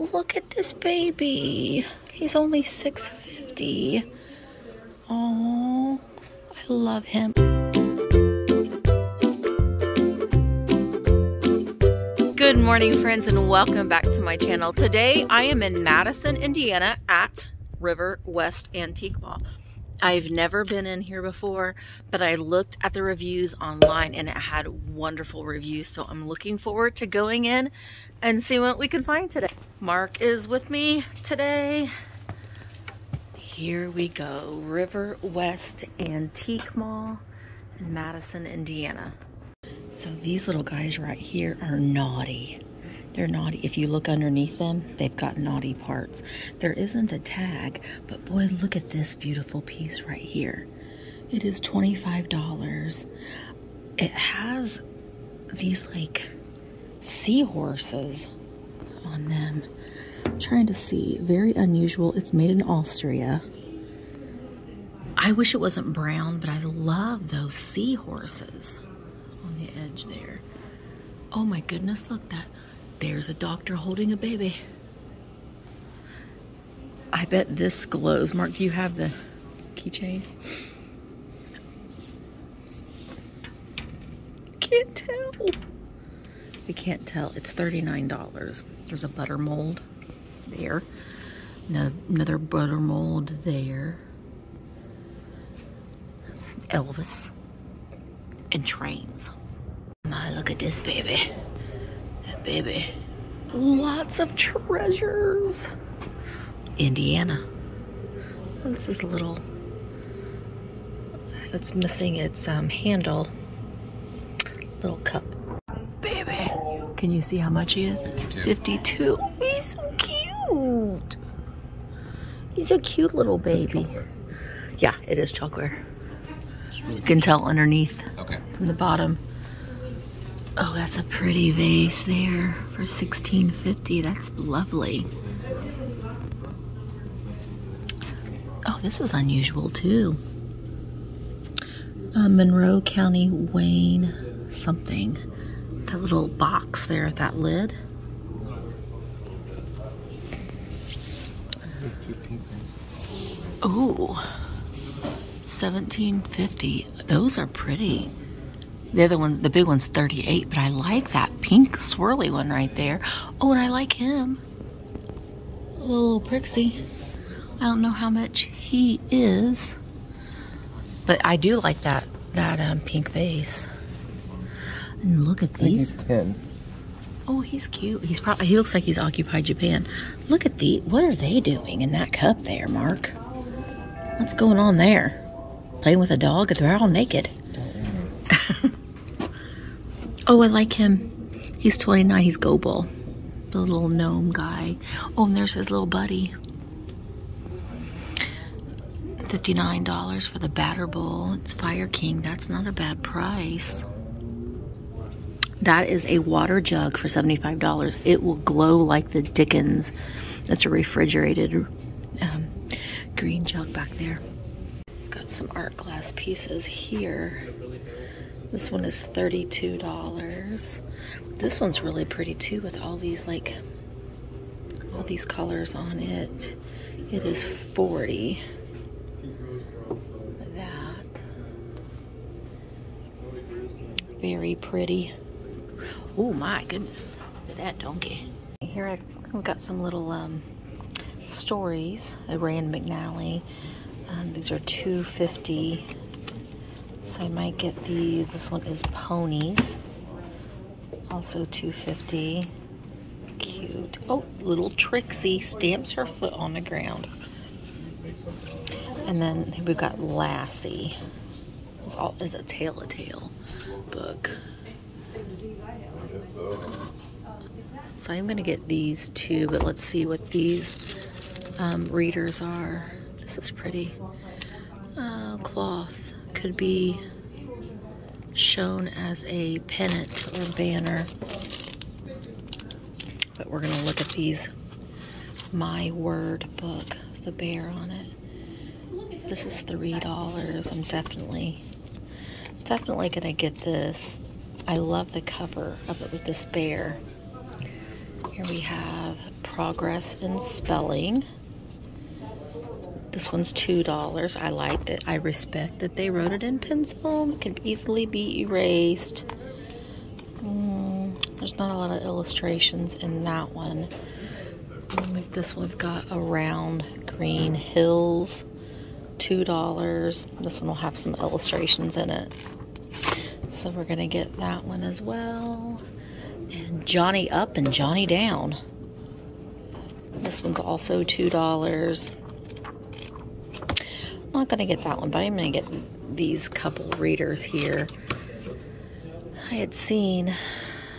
Look at this baby. He's only 650. Oh, I love him. Good morning, friends, and welcome back to my channel. Today, I am in Madison, Indiana at Riverwest Antique Mall. I've never been in here before, but I looked at the reviews online and it had wonderful reviews. So I'm looking forward to going in and see what we can find today. Mark is with me today. Here we go, Riverwest Antique Mall in Madison, Indiana. So these little guys right here are naughty. They're naughty. If you look underneath them, they've got naughty parts. There isn't a tag, but boy, look at this beautiful piece right here. It is $25. It has these like seahorses on them. I'm trying to see. Very unusual. It's made in Austria. I wish it wasn't brown, but I love those seahorses on the edge there. Oh my goodness, look that. There's a doctor holding a baby. I bet this glows. Mark, do you have the keychain? Can't tell. We can't tell. It's $39. There's a butter mold there. Another butter mold there. Elvis. And trains. My, look at this baby baby. Lots of treasures. Indiana. This is a little, it's missing its um, handle. Little cup. Baby. Can you see how much he is? 52. 52. He's so cute. He's a cute little baby. Yeah, it is chocolate. You can tell underneath okay. from the bottom. Oh, that's a pretty vase there for 1650. That's lovely. Oh, this is unusual too. Uh, Monroe County Wayne something. That little box there, at that lid. Oh, 1750. Those are pretty. The other one, the big one's 38, but I like that pink swirly one right there. Oh, and I like him. A little Prixie. I don't know how much he is, but I do like that that um, pink vase. And look at these. he's 10. Oh, he's cute. He's probably he looks like he's occupied Japan. Look at the what are they doing in that cup there, Mark? What's going on there? Playing with a dog? They're all naked. Oh, I like him. He's 29. He's Goebel, the little gnome guy. Oh, and there's his little buddy. $59 for the batter bowl. It's Fire King. That's not a bad price. That is a water jug for $75. It will glow like the Dickens. That's a refrigerated um, green jug back there. Got some art glass pieces here. This one is $32. This one's really pretty too with all these like all these colors on it. It is 40. That. Very pretty. Oh my goodness. Look at that donkey. Here I've got some little um, stories. Rand McNally. Um, these are 250 I might get the, this one is ponies. Also 250 Cute. Oh, little Trixie stamps her foot on the ground. And then we've got Lassie. It's all is a tale a tale book. So I'm gonna get these two, but let's see what these um, readers are. This is pretty. Uh, cloth could be shown as a pennant or banner. But we're going to look at these My Word book, the bear on it. This is $3. I'm definitely, definitely going to get this. I love the cover of it with this bear. Here we have Progress in Spelling. This one's $2. I like that. I respect that they wrote it in pencil. It can easily be erased. Mm, there's not a lot of illustrations in that one. With this one, we've got Around Green Hills. $2. This one will have some illustrations in it. So we're going to get that one as well. And Johnny Up and Johnny Down. This one's also $2 not going to get that one, but I'm going to get these couple readers here. I had seen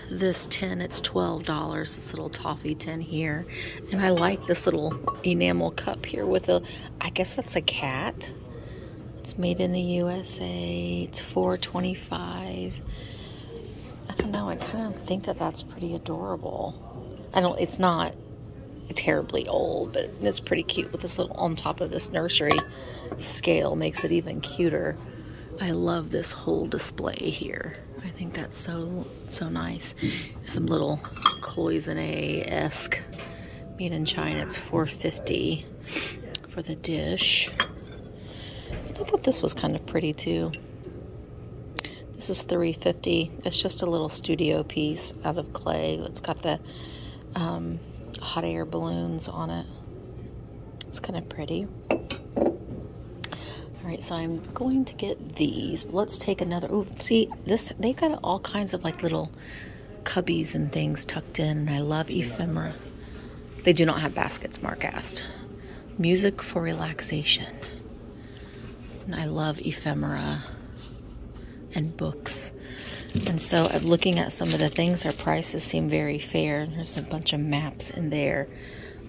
this tin, it's $12, this little toffee tin here. And I like this little enamel cup here with a, I guess that's a cat. It's made in the USA. It's 425 I don't know, I kind of think that that's pretty adorable. I don't, it's not terribly old, but it's pretty cute with this little on top of this nursery scale makes it even cuter. I love this whole display here. I think that's so so nice. Some little cloisonne-esque made in China. It's 450 for the dish. I thought this was kind of pretty too. This is 350. It's just a little studio piece out of clay. It's got the um, hot air balloons on it. It's kind of pretty. All right, so I'm going to get these. Let's take another. Oh, see this? They've got all kinds of like little cubbies and things tucked in. And I love ephemera. They do not have baskets, Mark asked. Music for relaxation. And I love ephemera and books. And so I'm looking at some of the things, our prices seem very fair. There's a bunch of maps in there,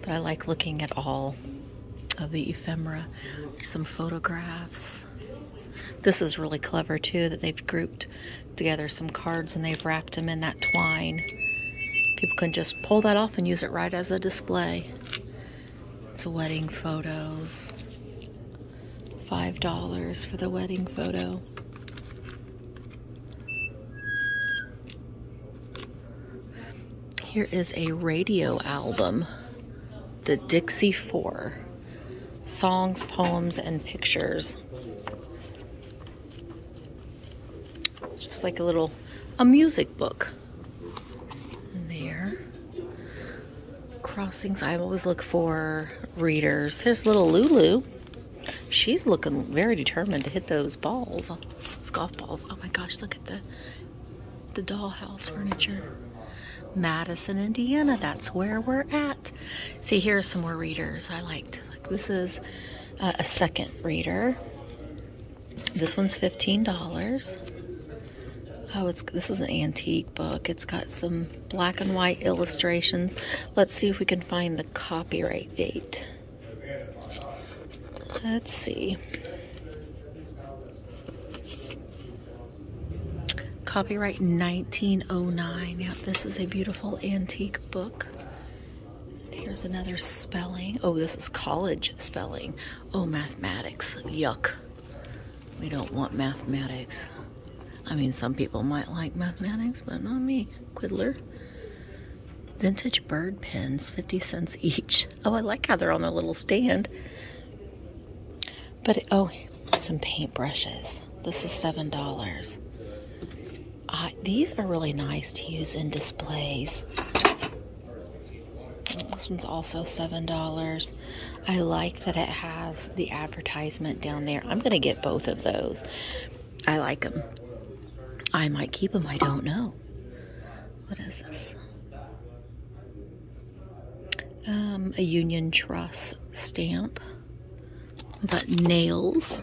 but I like looking at all of the ephemera. Some photographs. This is really clever too that they've grouped together some cards and they've wrapped them in that twine. People can just pull that off and use it right as a display. It's wedding photos. $5 for the wedding photo. Here is a radio album, the Dixie Four Songs, Poems, and Pictures. It's just like a little a music book. there. Crossings, I always look for readers. Here's little Lulu. She's looking very determined to hit those balls, those golf balls. Oh my gosh, look at the the dollhouse furniture. Madison, Indiana. That's where we're at. See, here are some more readers I liked. Like this is uh, a second reader. This one's fifteen dollars. Oh, it's this is an antique book. It's got some black and white illustrations. Let's see if we can find the copyright date. Let's see. Copyright 1909. Yep, this is a beautiful antique book. Here's another spelling. Oh, this is college spelling. Oh, mathematics. Yuck. We don't want mathematics. I mean, some people might like mathematics, but not me. Quiddler. Vintage bird pens, 50 cents each. Oh, I like how they're on their little stand. But, oh, some paintbrushes. This is $7. These are really nice to use in displays. This one's also $7. I like that it has the advertisement down there. I'm going to get both of those. I like them. I might keep them. I don't know. What is this? Um, a Union Trust stamp. We've got nails.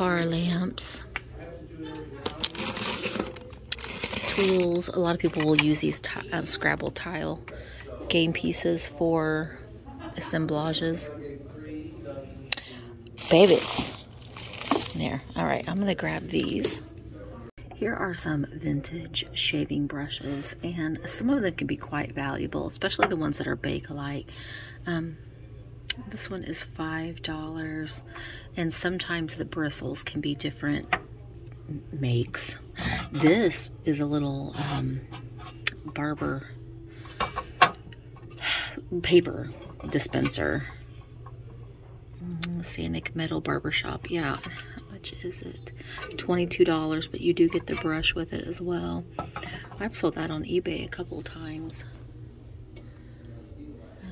Car lamps, tools. A lot of people will use these um, Scrabble tile game pieces for assemblages. Babies. There. All right, I'm going to grab these. Here are some vintage shaving brushes, and some of them can be quite valuable, especially the ones that are Bakelite. Um, this one is $5 and sometimes the bristles can be different makes. This is a little um, barber paper dispenser. Sanic Metal Barbershop. Yeah, how much is it? $22, but you do get the brush with it as well. I've sold that on eBay a couple times.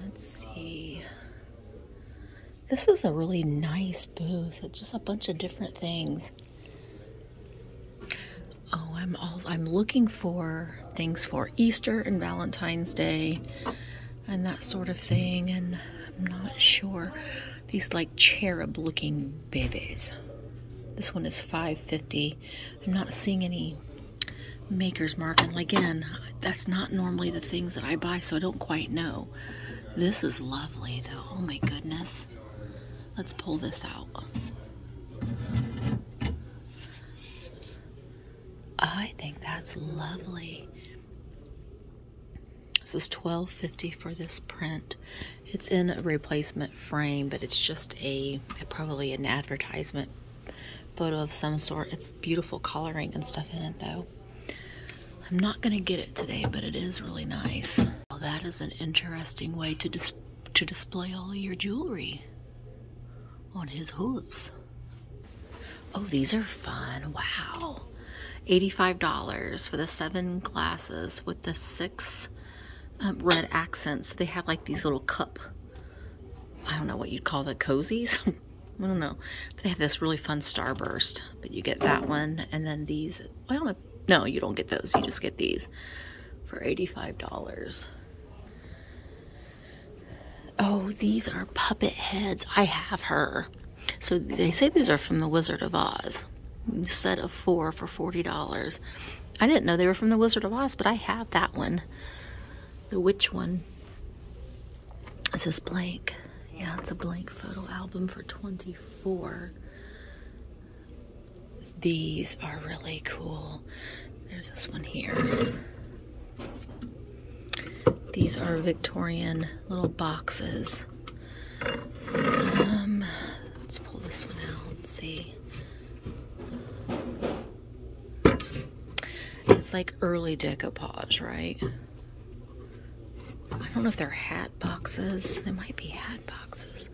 Let's see. This is a really nice booth. It's just a bunch of different things. Oh, I'm also I'm looking for things for Easter and Valentine's Day and that sort of thing and I'm not sure these like cherub looking babies. This one is 550. I'm not seeing any maker's mark and again, that's not normally the things that I buy so I don't quite know. This is lovely though. Oh my goodness. Let's pull this out. Oh, I think that's lovely. This is twelve fifty for this print. It's in a replacement frame, but it's just a probably an advertisement photo of some sort. It's beautiful coloring and stuff in it though. I'm not gonna get it today, but it is really nice. Well, that is an interesting way to dis to display all your jewelry on his hooves. Oh, these are fun. Wow. $85 for the seven glasses with the six um, red accents. They have like these little cup, I don't know what you'd call the cozies. I don't know. But they have this really fun starburst. But you get that one and then these. I don't know. No, you don't get those. You just get these for $85. Oh, these are puppet heads. I have her. So they say these are from The Wizard of Oz. Set of four for $40. I didn't know they were from The Wizard of Oz, but I have that one. The witch one. It says blank. Yeah, it's a blank photo album for 24 These are really cool. There's this one here. These are Victorian little boxes. Um, let's pull this one out and see. It's like early decoupage, right? I don't know if they're hat boxes. They might be hat boxes.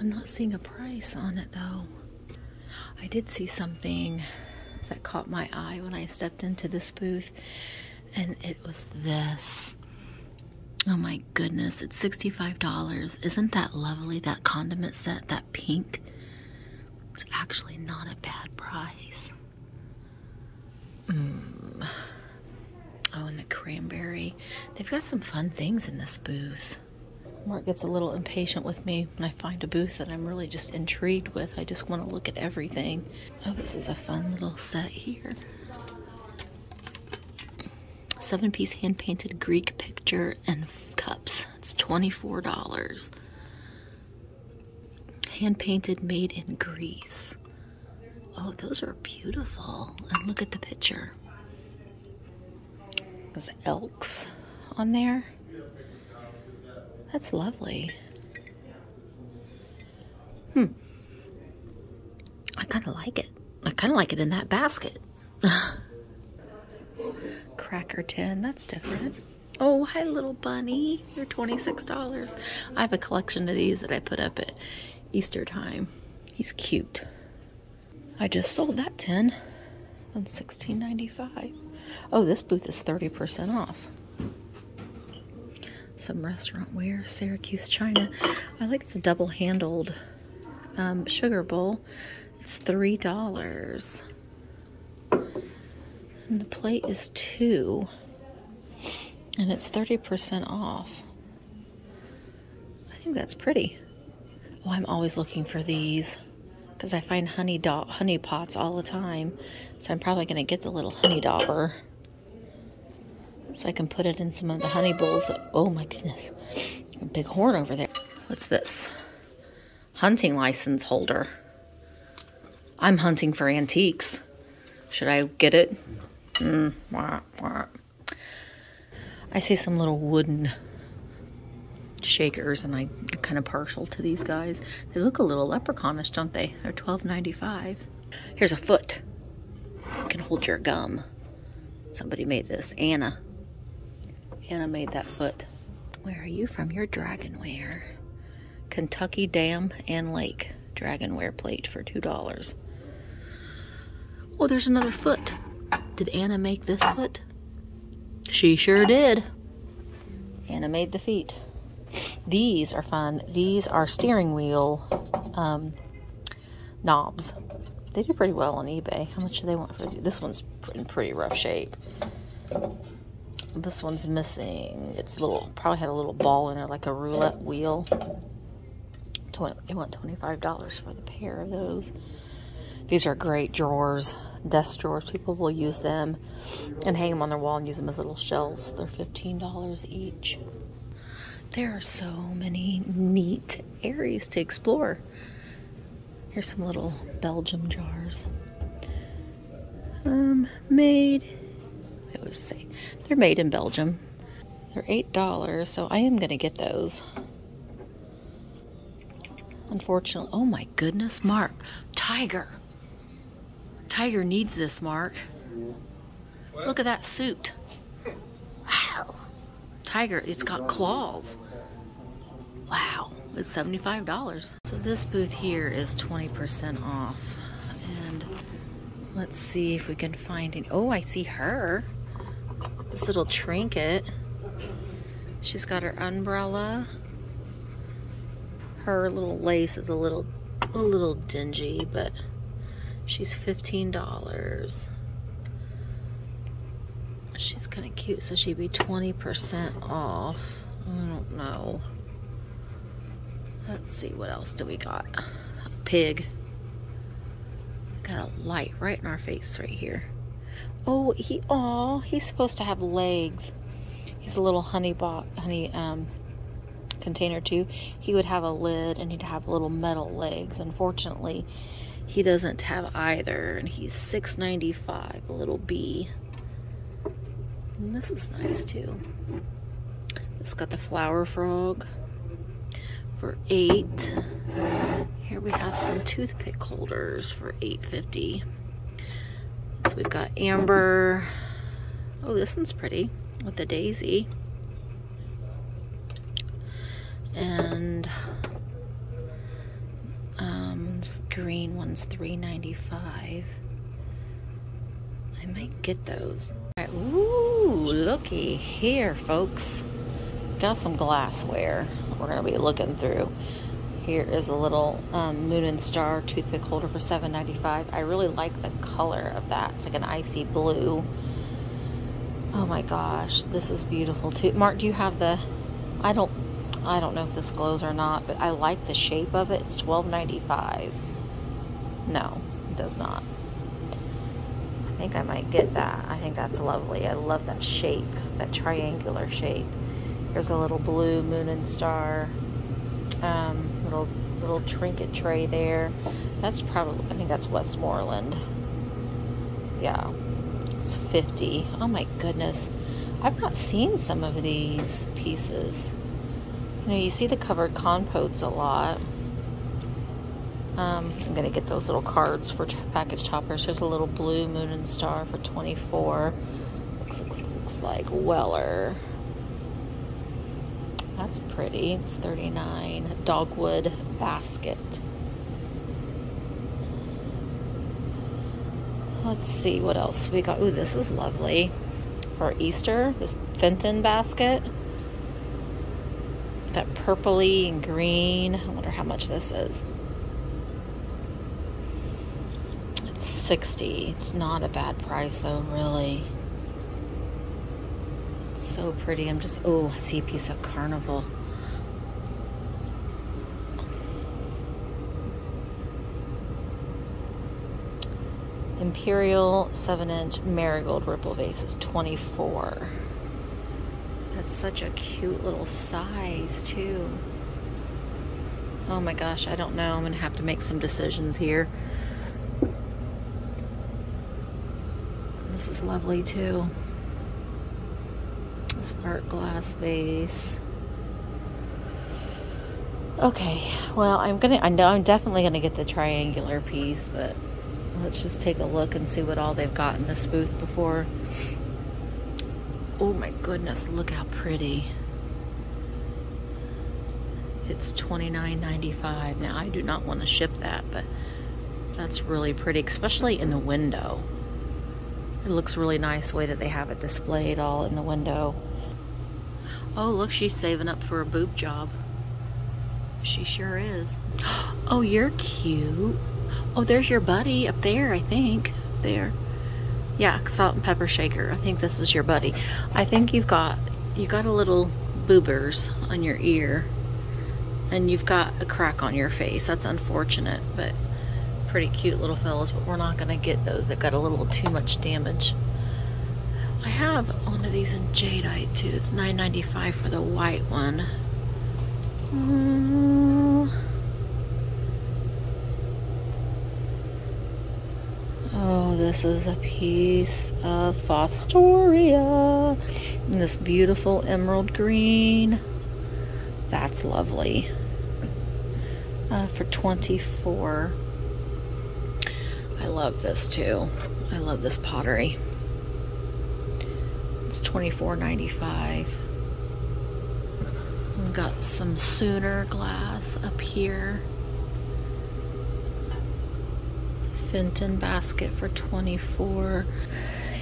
I'm not seeing a price on it though. I did see something that caught my eye when I stepped into this booth, and it was this. Oh my goodness, it's $65. Isn't that lovely? That condiment set, that pink. It's actually not a bad price. Mm. Oh, and the cranberry. They've got some fun things in this booth. Mark gets a little impatient with me when I find a booth that I'm really just intrigued with. I just want to look at everything. Oh, this is a fun little set here seven piece hand painted Greek picture and cups. It's $24. Hand painted, made in Greece. Oh, those are beautiful. And look at the picture. There's elks on there. That's lovely. Hmm. I kind of like it. I kind of like it in that basket. cracker tin. That's different. Oh, hi, little bunny. You're $26. I have a collection of these that I put up at Easter time. He's cute. I just sold that tin on $16.95. Oh, this booth is 30% off. Some restaurant wear, Syracuse China. I like it's a double handled um, sugar bowl. It's $3. And the plate is two. And it's 30% off. I think that's pretty. Oh, I'm always looking for these because I find honey honey pots all the time. So I'm probably going to get the little honey dauber so I can put it in some of the honey bowls. Oh my goodness, a big horn over there. What's this? Hunting license holder. I'm hunting for antiques. Should I get it? Mm, wah, wah. I see some little wooden shakers, and I'm kind of partial to these guys. They look a little leprechaunish, don't they? They're $12.95. Here's a foot. You can hold your gum. Somebody made this. Anna. Anna made that foot. Where are you from? Your dragonware. Kentucky Dam and Lake dragonware plate for $2. Oh, there's another foot. Did Anna make this foot? She sure did. Anna made the feet. These are fun. These are steering wheel um, knobs. They do pretty well on eBay. How much do they want for these? This one's in pretty rough shape. This one's missing. It's a little, probably had a little ball in there, like a roulette wheel. 20, they want $25 for the pair of those. These are great drawers, desk drawers. People will use them and hang them on their wall and use them as little shelves. They're $15 each. There are so many neat areas to explore. Here's some little Belgium jars. Um, made, I say, they're made in Belgium. They're $8, so I am to get those. Unfortunately, oh my goodness, Mark, Tiger. Tiger needs this, Mark. What? Look at that suit. Wow. Tiger, it's got claws. Wow, it's $75. So this booth here is 20% off. And let's see if we can find any. Oh, I see her. This little trinket. She's got her umbrella. Her little lace is a little a little dingy, but she's $15. She's kind of cute, so she'd be 20% off. I don't know. Let's see, what else do we got? A pig. Got a light right in our face right here. Oh, he, oh, he's supposed to have legs. He's a little honey bot, honey, um, container too. He would have a lid and he'd have little metal legs. Unfortunately, he doesn't have either, and he's $6.95, a little bee. And this is nice too. This got the flower frog for eight. Here we have some toothpick holders for eight fifty. So we've got amber. Oh, this one's pretty with the daisy. And um, green one's three ninety five. I might get those. Ooh, looky here, folks. Got some glassware we're to be looking through. Here is a little um, Moon and Star toothpick holder for $7.95. I really like the color of that. It's like an icy blue. Oh my gosh, this is beautiful too. Mark, do you have the? I don't. I don't know if this glows or not, but I like the shape of it. It's $12.95. No, it does not. I think I might get that. I think that's lovely. I love that shape, that triangular shape. There's a little blue moon and star, um, little little trinket tray there. That's probably, I think that's Westmoreland. Yeah, it's 50. Oh my goodness. I've not seen some of these pieces. You know, you see the covered compotes a lot. Um, I'm going to get those little cards for package toppers. There's a little blue moon and star for 24. Looks, looks, looks like Weller. That's pretty. It's 39. Dogwood basket. Let's see what else we got. Ooh, this is lovely. For Easter, this Fenton basket. That purpley and green. I wonder how much this is. It's 60. It's not a bad price though, really so pretty. I'm just, oh, I see a piece of carnival. Imperial 7 inch marigold ripple vase is 24. Such a cute little size, too. Oh my gosh, I don't know. I'm to have to make some decisions here. This is lovely, too This art glass vase. Okay, well, I'm gonna, I know I'm definitely gonna get the triangular piece, but let's just take a look and see what all they've got in this booth before. Oh my goodness, look how pretty. It's $29.95. Now, I do not want to ship that, but that's really pretty, especially in the window. It looks really nice the way that they have it displayed all in the window. Oh, look, she's saving up for a boob job. She sure is. Oh, you're cute. Oh, there's your buddy up there, I think. There. Yeah, salt and pepper shaker. I think this is your buddy. I think you've got you got a little boobers on your ear and you've got a crack on your face. That's unfortunate, but pretty cute little fellas, but we're not gonna get those. They've got a little too much damage. I have one of these in jadeite too. It's $9.95 for the white one. Mm. Oh, this is a piece of Fostoria. In this beautiful emerald green. That's lovely. Uh, for 24 I love this too. I love this pottery. It's $24.95. We've got some Sooner glass up here. Fenton basket for 24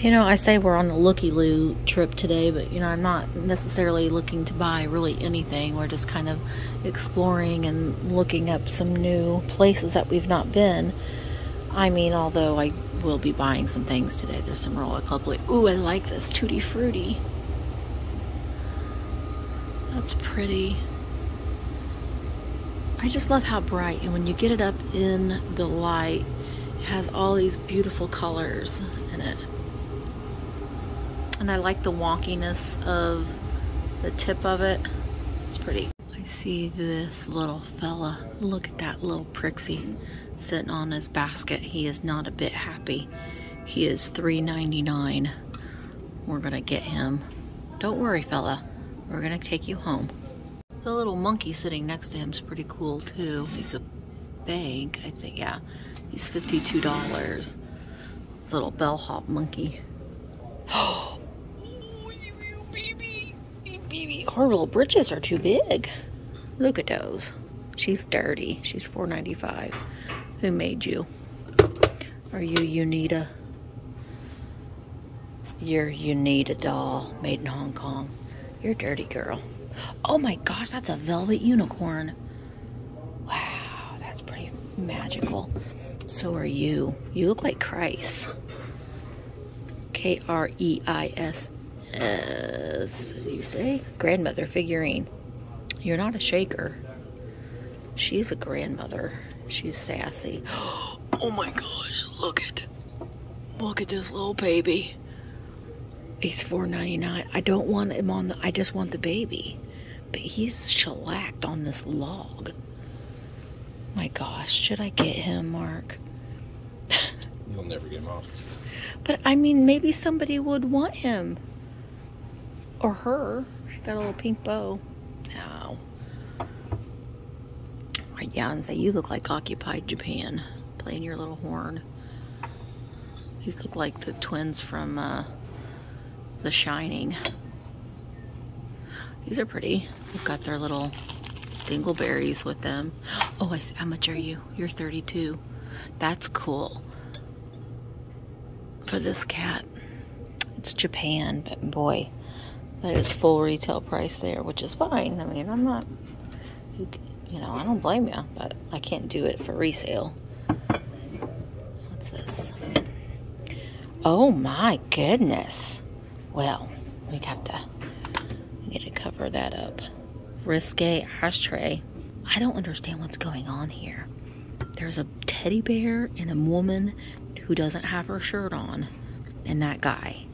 you know, I say we're on a looky-loo trip today, but you know, I'm not necessarily looking to buy really anything. We're just kind of exploring and looking up some new places that we've not been. I mean, although I will be buying some things today. There's some Royal Club. Ooh, I like this Tutti Frutti. That's pretty. I just love how bright, and when you get it up in the light, has all these beautiful colors in it. And I like the wonkiness of the tip of it. It's pretty. I see this little fella. Look at that little prixie sitting on his basket. He is not a bit happy. He is $3.99. We're gonna get him. Don't worry, fella. We're gonna take you home. The little monkey sitting next to him is pretty cool too. He's a bank, I think. Yeah, he's $52. This little bellhop monkey. Oh, baby, baby. Her little britches are too big. Look at those. She's dirty. She's $4.95. Who made you? Are you Uneeda? You're Uneeda doll made in Hong Kong. You're dirty girl. Oh my gosh, that's a velvet unicorn. Magical. So are you. You look like Kreiss. K R E I S S. You say? Grandmother figurine. You're not a shaker. She's a grandmother. She's sassy. Oh my gosh, look at look at this little baby. He's $4.99. I don't want him on the I just want the baby. But he's shellacked on this log. My gosh, should I get him, Mark? You'll never get him off. But I mean maybe somebody would want him. Or her. She got a little pink bow. No yeah, and say, you look like Occupied Japan, playing your little horn. These look like the twins from uh, The Shining. These are pretty. They've got their little dingleberries with them. Oh, I see. How much are you? You're 32. That's cool. For this cat. It's Japan, but boy, that is full retail price there, which is fine. I mean, I'm not you know, I don't blame you, but I can't do it for resale. What's this? Oh my goodness. Well, we have to get to cover that up. Risque ashtray. I don't understand what's going on here. There's a teddy bear and a woman who doesn't have her shirt on, and that guy.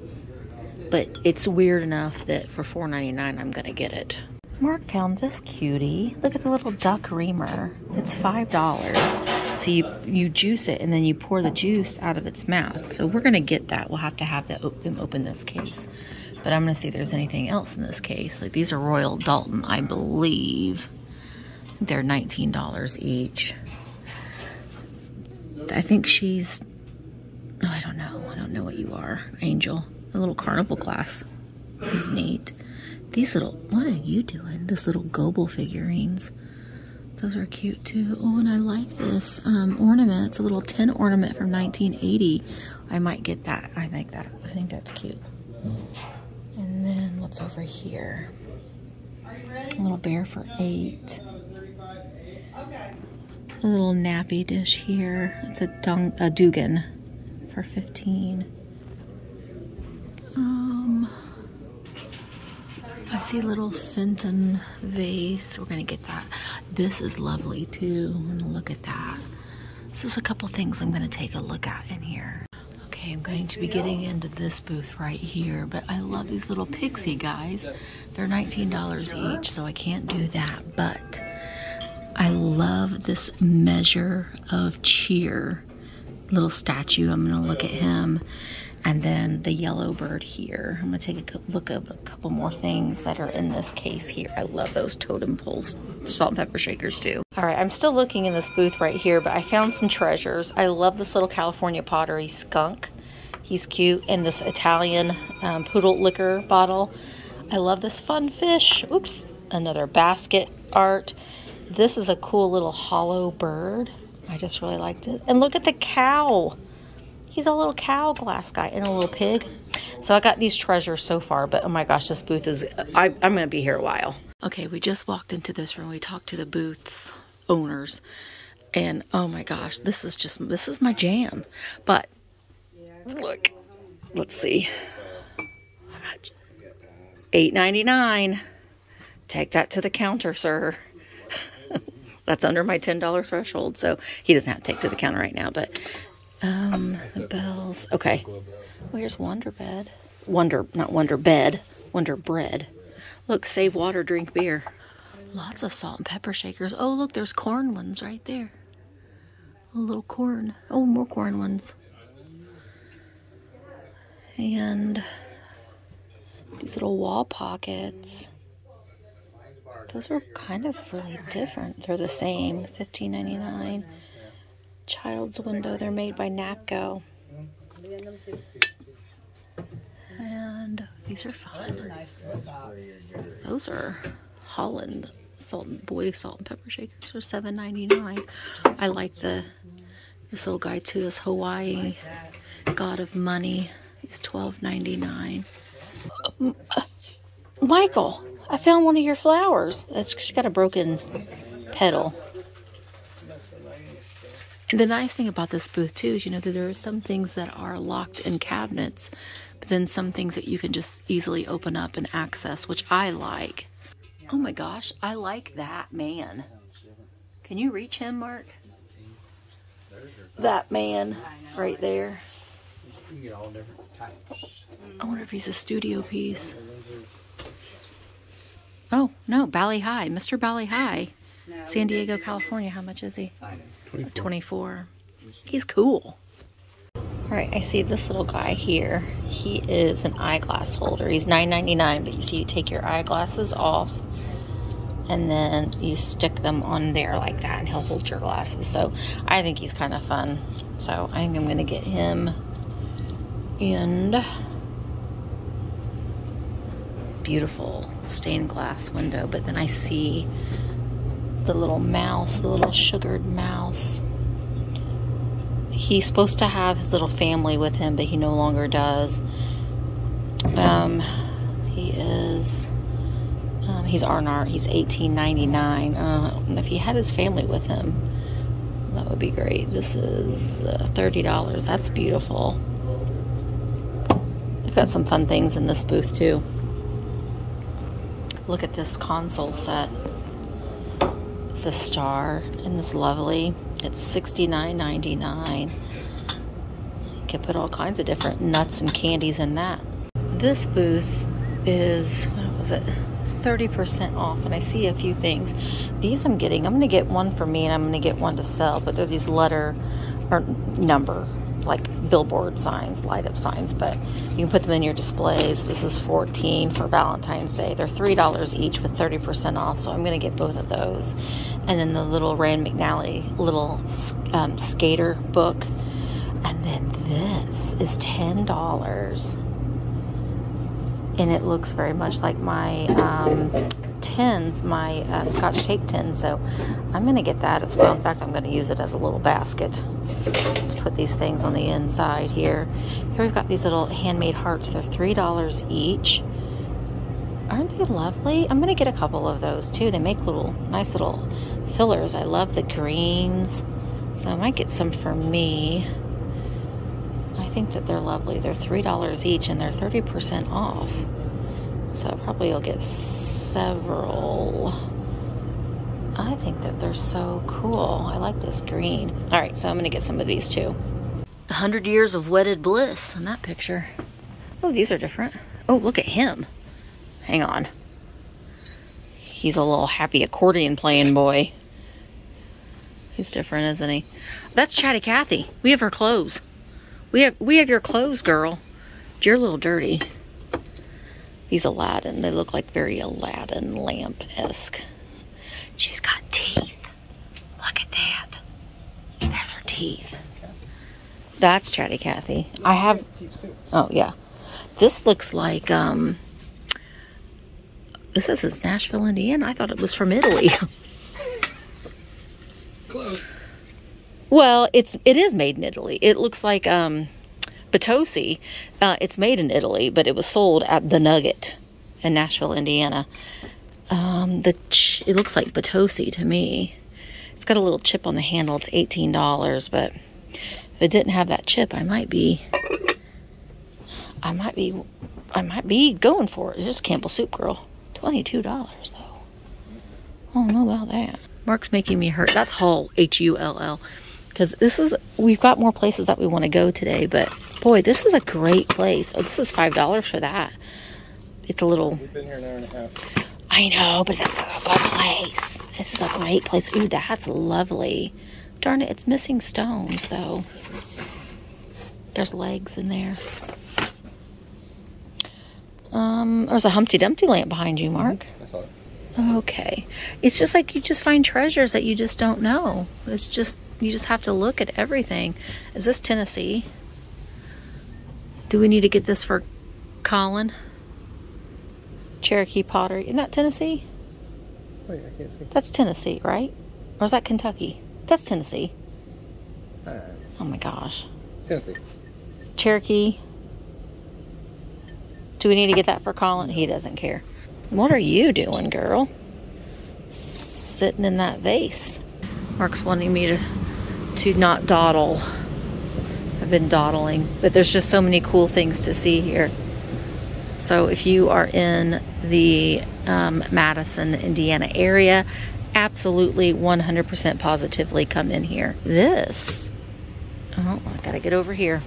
But it's weird enough that for $4.99 I'm gonna get it. Mark found this cutie. Look at the little duck reamer. It's $5. So you, you juice it and then you pour the juice out of its mouth. So we're to get that. We'll have to have them open this case. But I'm going to see if there's anything else in this case. Like these are Royal Doulton, I believe. They're $19 each. I think she's oh, I don't know. I don't know what you are, Angel. A little carnival glass is neat. These little, what are you doing? This little Goebel figurines. Those are cute too. Oh, and I like this um, ornament. It's a little tin ornament from 1980. I might get that. I like that. I think that's cute. Then what's over here? A little bear for eight. A little nappy dish here. It's a, dung, a Dugan for 15. Um, I see a little Fenton vase. We're gonna get that. This is lovely too. Look at that. So there's a couple things I'm gonna take a look at in here. Okay, I'm going to be getting into this booth right here, but I love these little pixie guys. They're $19 each, so I can't do that, but I love this measure of cheer little statue. I'm gonna look at him and then the yellow bird here. I'm gonna take a look at a couple more things that are in this case here. I love those totem poles, salt and pepper shakers too. All right, I'm still looking in this booth right here, but I found some treasures. I love this little California pottery skunk. He's cute. And this Italian um, poodle liquor bottle. I love this fun fish. Oops, another basket art. This is a cool little hollow bird. I just really liked it. And look at the cow. He's a little cow glass guy and a little pig. So I got these treasures so far, but oh my gosh, this booth is, I, I'm going to be here a while. Okay, we just walked into this room. We talked to the booth's owners. And oh my gosh, this is just, this is my jam. But look, let's see. Eight ninety nine. Take that to the counter, sir. That's under my $10 threshold, so he doesn't have to take to the counter right now, but um, the bells. Okay. Where's Wonder Bed? Wonder, not Wonder Bed, Wonder Bread. Look, save water, drink beer. Lots of salt and pepper shakers. Oh, look, there's corn ones right there. A little corn. Oh, more corn ones. And these little wall pockets. Those are kind of really different. They're the same. $15.99 child's window. They're made by Napco. And these are fun. Those are Holland salt and boy salt and pepper shakers for $7.99. I like the this little guy too, this Hawaii God of Money. He's $12.99. Uh, Michael, I found one of your flowers. It's she got a broken petal. And the nice thing about this booth too is you know that there are some things that are locked in cabinets, but then some things that you can just easily open up and access, which I like. Oh my gosh, I like that man. Can you reach him, Mark? That man right there. I wonder if he's a studio piece. Oh, no, Bali Hai. Mr. Bali Hai. San Diego, California. How much is he? 24. 24. He's cool. All right, I see this little guy here. He is an eyeglass holder. He's $9.99, but you see you take your eyeglasses off and then you stick them on there like that and he'll hold your glasses. So I think he's kind of fun. So I think I'm going to get him and beautiful stained glass window. But then I see the little mouse, the little sugared mouse. He's supposed to have his little family with him, but he no longer does. Um, he is. Um, he's Arnart. He's eighteen ninety nine. Uh, if he had his family with him, that would be great. This is uh, thirty dollars. That's beautiful. They've got some fun things in this booth too. Look at this console set the star and this lovely. It's $69.99. You can put all kinds of different nuts and candies in that. This booth is, what was it? 30% off and I see a few things. These I'm getting, I'm going to get one for me and I'm going to get one to sell, but they're these letter or number like billboard signs, light up signs, but you can put them in your displays. This is 14 for Valentine's Day. They're $3 each with 30% off, so I'm going to get both of those. And then the little Rand McNally little um, skater book. And then this is $10. And it looks very much like my um, tins, my uh, scotch tape tin. So I'm going to get that as well. In fact, I'm going to use it as a little basket to put these things on the inside here. Here we've got these little handmade hearts. They're $3 each. Aren't they lovely? I'm going to get a couple of those too. They make little, nice little fillers. I love the greens. So I might get some for me. I think that they're lovely. They're $3 each and they're 30% off. So probably you'll get several. I think that they're so cool. I like this green. All right, so I'm to get some of these too. 100 years of wedded bliss in that picture. Oh, these are different. Oh, look at him. Hang on. He's a little happy accordion playing boy. He's different, isn't he? That's Chatty Cathy. We have her clothes. We have we have your clothes, girl. You're a little dirty. These Aladdin, they look like very Aladdin lamp-esque. She's got teeth. Look at that. There's her teeth. That's Chatty Cathy. I have Oh yeah. This looks like um this is a Nashville, Indiana. I thought it was from Italy. Close. Well, it's it is made in Italy. It looks like um, Bitossi. Uh, it's made in Italy, but it was sold at the Nugget in Nashville, Indiana. Um, the it looks like Bitossi to me. It's got a little chip on the handle. It's eighteen dollars, but if it didn't have that chip, I might be. I might be. I might be going for it. It's just Campbell Soup Girl. Twenty-two dollars though. I don't know about that. Mark's making me hurt. That's Hull, H U L L. Because this is, we've got more places that we want to go today, but boy, this is a great place. Oh, this is $5 for that. It's a little, We've been here an hour and a half. I know, but that's a good place. This is a great place. Ooh, that's lovely. Darn it, it's missing stones though. There's legs in there. Um, there's a Humpty Dumpty lamp behind you, Mark. I saw it. Okay. It's just like you just find treasures that you just don't know. It's just, you just have to look at everything. Is this Tennessee? Do we need to get this for Colin? Cherokee pottery. Isn't that Tennessee? Wait, I can't see. That's Tennessee, right? Or is that Kentucky? That's Tennessee. Ah, Oh my gosh. Tennessee. Cherokee. Do we need to get that for Colin? He doesn't care. What are you doing, girl? Sitting in that vase. Mark's wanting me to to not dawdle. I've been dawdling, but there's just so many cool things to see here. So if you are in the um, Madison, Indiana area, absolutely 100% positively come in here. This, oh, I gotta get over here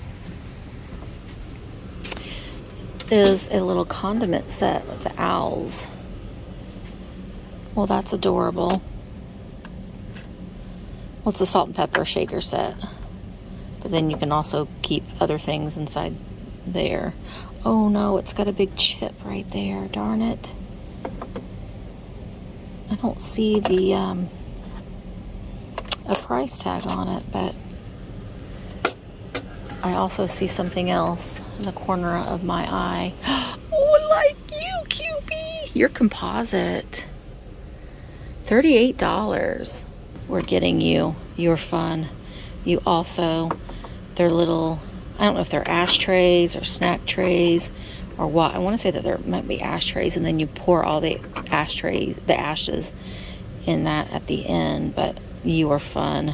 is a little condiment set with the owls. Well, that's adorable. Well, it's a salt and pepper shaker set. But then you can also keep other things inside there. Oh no, it's got a big chip right there. Darn it. I don't see the um, a price tag on it, but I also see something else in the corner of my eye. Oh, like you, Kewpie. Your composite. $38. We're getting you. You're fun. You also, they're little, I don't know if they're ashtrays or snack trays or what. I want to say that there might be ashtrays and then you pour all the ashtrays, the ashes in that at the end, but you are fun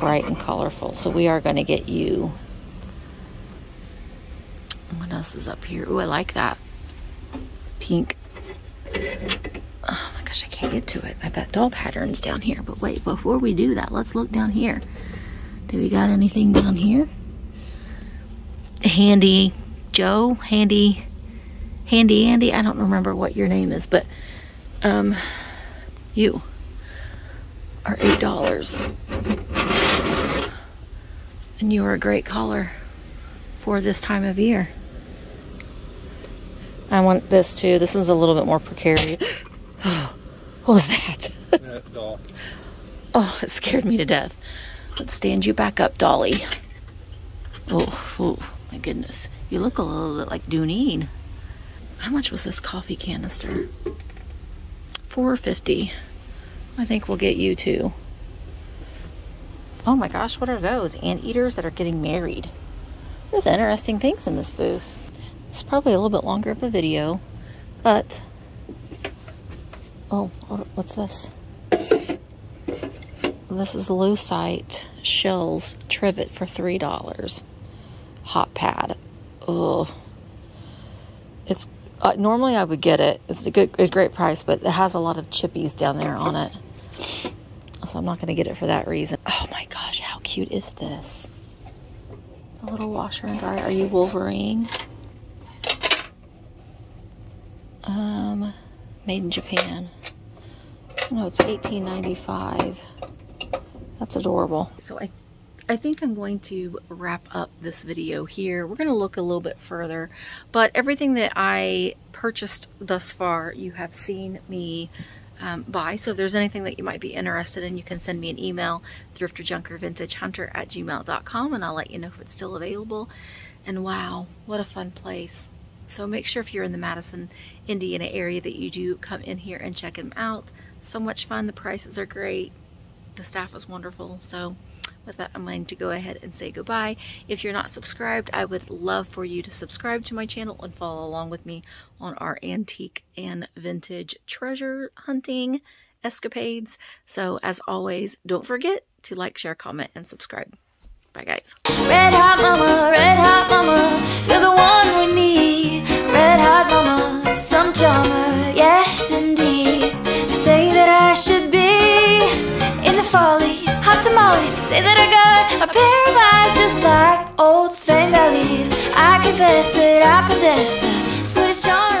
bright and colorful. So we are going to get you. What else is up here? Ooh, I like that pink. Gosh, I can't get to it. I've got doll patterns down here. But wait, before we do that, let's look down here. Do we got anything down here? Handy Joe, Handy, Handy Andy. I don't remember what your name is, but um, you are eight dollars. And you are a great caller for this time of year. I want this too. This is a little bit more precarious. What was that? That. Oh, it scared me to death. Let's stand you back up, Dolly. Oh, oh my goodness. You look a little bit like Duneen. How much was this coffee canister? 450. I think we'll get you two. Oh my gosh, what are those? Anteaters that are getting married. There's interesting things in this booth. It's probably a little bit longer of a video, but oh, what's this? This is Lucite shells trivet for three dollars. Hot pad. Oh, it's uh, normally I would get it. It's a good, a great price, but it has a lot of chippies down there on it, so I'm not going to get it for that reason. Oh my gosh, how cute is this? A little washer and dryer. Are you Wolverine? Um, made in Japan. No, it's 1895. That's adorable. So I I think I'm going to wrap up this video here. We're going to look a little bit further, but everything that I purchased thus far, you have seen me um, buy. So if there's anything that you might be interested in, you can send me an email, thrifterjunkervintagehunter at gmail.com, and I'll let you know if it's still available. And wow, what a fun place. So make sure if you're in the Madison, Indiana area that you do come in here and check them out. So much fun. The prices are great. The staff is wonderful. So with that, I'm going to go ahead and say goodbye. If you're not subscribed, I would love for you to subscribe to my channel and follow along with me on our antique and vintage treasure hunting escapades. So as always, don't forget to like, share, comment, and subscribe. Bye, guys. Red hot mama, red hot mama, you're the one we need. Some drama, yes indeed. say that I should be in the follies hot tamales Say that I got a pair of eyes just like old Svengalis I confess that I possess the sweetest charm